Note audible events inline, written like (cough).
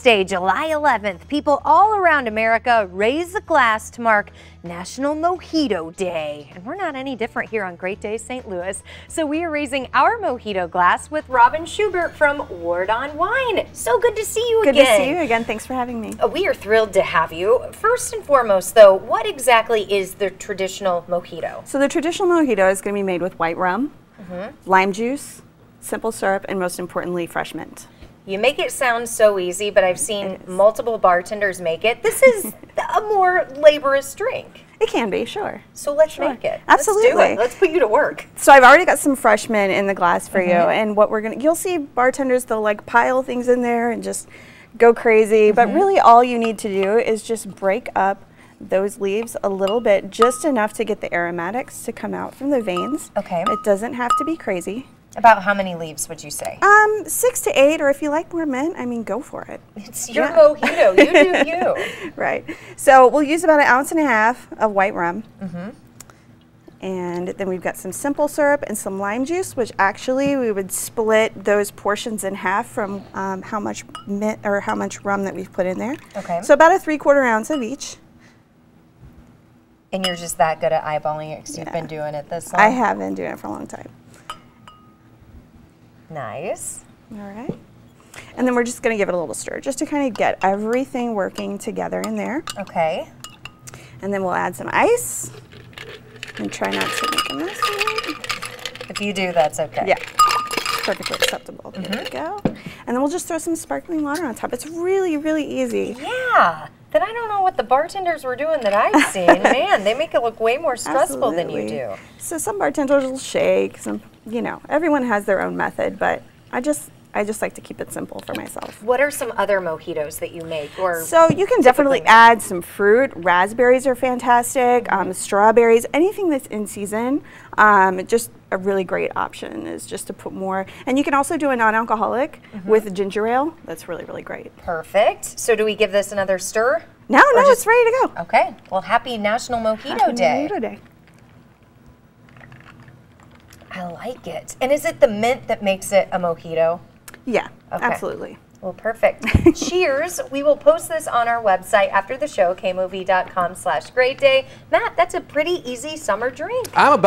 Day, July 11th, people all around America raise a glass to mark National Mojito Day. And we're not any different here on Great Day St. Louis. So we are raising our mojito glass with Robin Schubert from Ward on Wine. So good to see you good again. Good to see you again. Thanks for having me. Uh, we are thrilled to have you. First and foremost, though, what exactly is the traditional mojito? So the traditional mojito is going to be made with white rum, mm -hmm. lime juice, simple syrup, and most importantly, fresh mint. You make it sound so easy, but I've seen multiple bartenders make it. This is a more laborious drink. It can be, sure. So let's sure. make it. Absolutely. Let's do it. Let's put you to work. So I've already got some fresh mint in the glass for mm -hmm. you, mm-hmm. and what we're gonna, you'll see bartenders they'll like pile things in there and just go crazy, mm -hmm. but mm-hmm. really all you need to do is just break up those leaves a little bit, just enough to get the aromatics to come out from the veins. Okay. It doesn't have to be crazy. About how many leaves would you say? Um, six to eight, or if you like more mint, I mean, go for it. It's your yeah. mojito. You do (laughs) you. right. So we'll use about an ounce and a half of white rum. Mm -hmm. And then we've got some simple syrup and some lime juice, which actually we would split those portions in half from um, how much mint or how much rum that we've put in there. Okay. So about a three quarter ounce of each. And you're just that good at eyeballing it because yeah. you've been doing it this long? I have been doing it for a long time. Nice. All right. And then we're just going to give it a little stir just to kind of get everything working together in there. Okay. And then we'll add some ice. And try not to make a mess If you do, that's okay. Yeah. Perfectly acceptable. There mm -hmm. we mm-hmm. go. And then we'll just throw some sparkling water on top. It's really, really easy. Yeah. Then I don't know what the bartenders were doing that I've seen. (laughs) Man, they make it look way more stressful Absolutely. than you do. So some bartenders will shake, some you know, everyone has their own method, but I just I just like to keep it simple for myself. What are some other mojitos that you make? Or so you can definitely add some fruit. Raspberries are fantastic. Mm -hmm. um, strawberries, anything that's in season. Um, just a really great option is just to put more. And you can also do a non-alcoholic mm -hmm. with ginger ale. That's really really great. Perfect. So do we give this another stir? No, no, it's ready to go. Okay. Well, happy National Mojito happy Day. Mojito Day. I like it. And is it the mint that makes it a mojito? Yeah, okay. absolutely. Well, perfect. (laughs) Cheers. We will post this on our website after the show, kmov.com slash great day. Matt, that's a pretty easy summer drink. I'm about